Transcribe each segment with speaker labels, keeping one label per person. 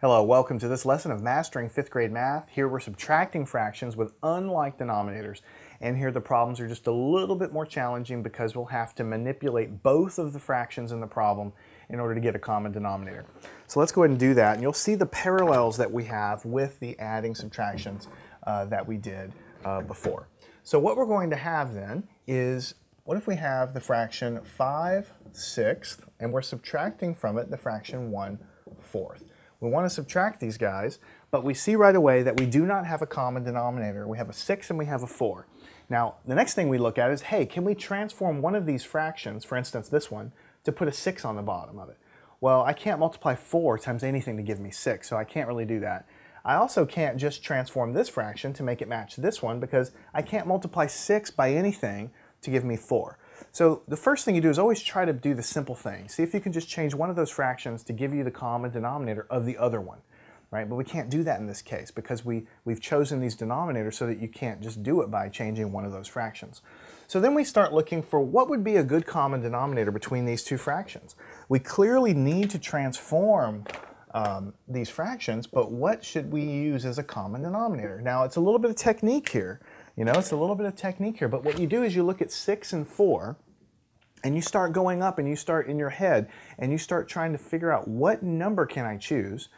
Speaker 1: Hello, welcome to this lesson of Mastering 5th Grade Math. Here we're subtracting fractions with unlike denominators. And here the problems are just a little bit more challenging because we'll have to manipulate both of the fractions in the problem in order to get a common denominator. So let's go ahead and do that. And you'll see the parallels that we have with the adding subtractions uh, that we did uh, before. So what we're going to have then is, what if we have the fraction 5 sixths, and we're subtracting from it the fraction 1 fourth. We want to subtract these guys, but we see right away that we do not have a common denominator. We have a 6 and we have a 4. Now, the next thing we look at is, hey, can we transform one of these fractions, for instance this one, to put a 6 on the bottom of it? Well, I can't multiply 4 times anything to give me 6, so I can't really do that. I also can't just transform this fraction to make it match this one because I can't multiply 6 by anything to give me 4. So the first thing you do is always try to do the simple thing. See if you can just change one of those fractions to give you the common denominator of the other one. Right? But we can't do that in this case because we, we've chosen these denominators so that you can't just do it by changing one of those fractions. So then we start looking for what would be a good common denominator between these two fractions. We clearly need to transform um, these fractions, but what should we use as a common denominator? Now it's a little bit of technique here. You know, it's a little bit of technique here, but what you do is you look at 6 and 4, and you start going up and you start in your head, and you start trying to figure out what number can I choose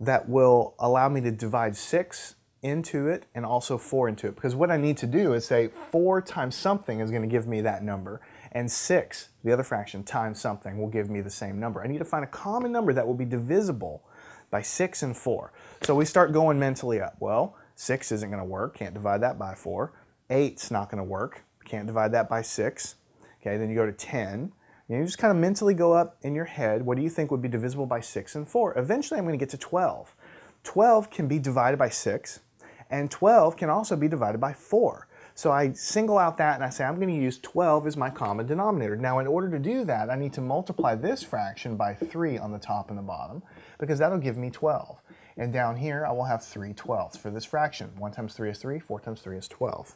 Speaker 1: that will allow me to divide 6 into it and also 4 into it. Because what I need to do is say 4 times something is going to give me that number, and 6, the other fraction, times something will give me the same number. I need to find a common number that will be divisible by 6 and 4. So we start going mentally up. Well, 6 isn't going to work. Can't divide that by 4. 8's not going to work. Can't divide that by 6. Okay, then you go to 10. And you just kind of mentally go up in your head. What do you think would be divisible by 6 and 4? Eventually, I'm going to get to 12. 12 can be divided by 6, and 12 can also be divided by 4. So I single out that and I say I'm going to use 12 as my common denominator. Now in order to do that, I need to multiply this fraction by 3 on the top and the bottom because that'll give me 12. And down here, I will have 3 twelfths for this fraction. 1 times 3 is 3, 4 times 3 is 12.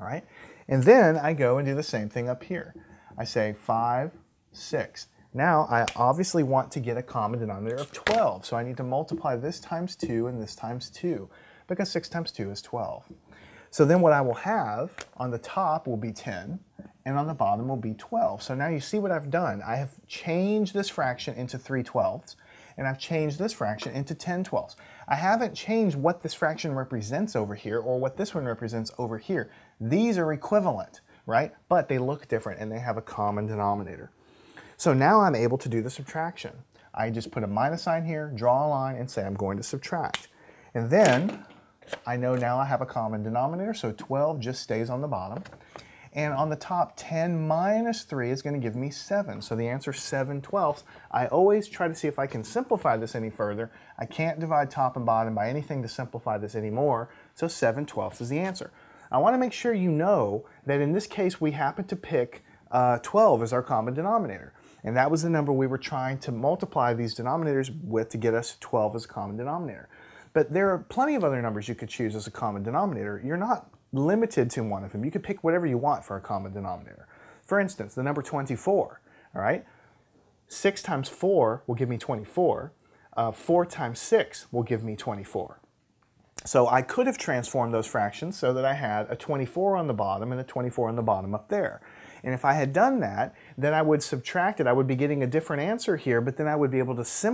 Speaker 1: All right? And then I go and do the same thing up here. I say 5 sixths. Now, I obviously want to get a common denominator of 12, so I need to multiply this times 2 and this times 2, because 6 times 2 is 12. So then what I will have on the top will be 10, and on the bottom will be 12. So now you see what I've done. I have changed this fraction into 3 twelfths, and I've changed this fraction into 10 twelfths. I haven't changed what this fraction represents over here or what this one represents over here. These are equivalent, right? But they look different and they have a common denominator. So now I'm able to do the subtraction. I just put a minus sign here, draw a line, and say I'm going to subtract. And then I know now I have a common denominator, so 12 just stays on the bottom. And on the top, 10 minus 3 is going to give me 7. So the answer is 7 twelfths. I always try to see if I can simplify this any further. I can't divide top and bottom by anything to simplify this anymore, so 7 twelfths is the answer. I want to make sure you know that in this case we happen to pick uh, 12 as our common denominator. And that was the number we were trying to multiply these denominators with to get us 12 as a common denominator. But there are plenty of other numbers you could choose as a common denominator. You're not limited to one of them. You could pick whatever you want for a common denominator. For instance, the number 24, all right? 6 times 4 will give me 24. Uh, 4 times 6 will give me 24. So I could have transformed those fractions so that I had a 24 on the bottom and a 24 on the bottom up there. And if I had done that, then I would subtract it. I would be getting a different answer here, but then I would be able to simplify